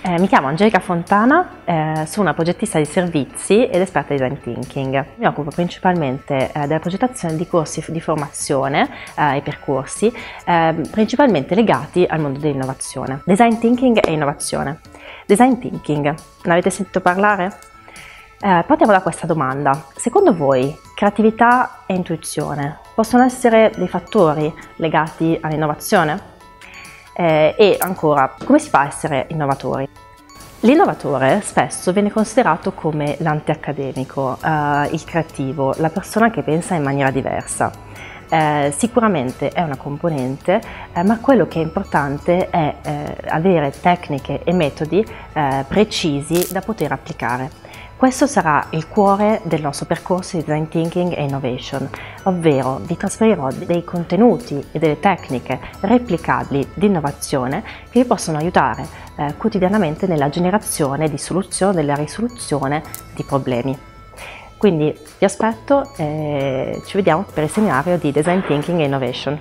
Eh, mi chiamo Angelica Fontana, eh, sono una progettista di servizi ed esperta di design thinking. Mi occupo principalmente eh, della progettazione di corsi di formazione eh, e percorsi, eh, principalmente legati al mondo dell'innovazione. Design thinking e innovazione. Design thinking, ne avete sentito parlare? Eh, partiamo da questa domanda. Secondo voi creatività e intuizione possono essere dei fattori legati all'innovazione? Eh, e ancora, come si fa a essere innovatori? L'innovatore spesso viene considerato come l'antiaccademico, eh, il creativo, la persona che pensa in maniera diversa. Eh, sicuramente è una componente, eh, ma quello che è importante è eh, avere tecniche e metodi eh, precisi da poter applicare. Questo sarà il cuore del nostro percorso di Design Thinking e Innovation, ovvero vi trasferirò dei contenuti e delle tecniche replicabili di innovazione che vi possono aiutare eh, quotidianamente nella generazione di soluzione, nella risoluzione di problemi. Quindi vi aspetto e ci vediamo per il seminario di Design Thinking e Innovation.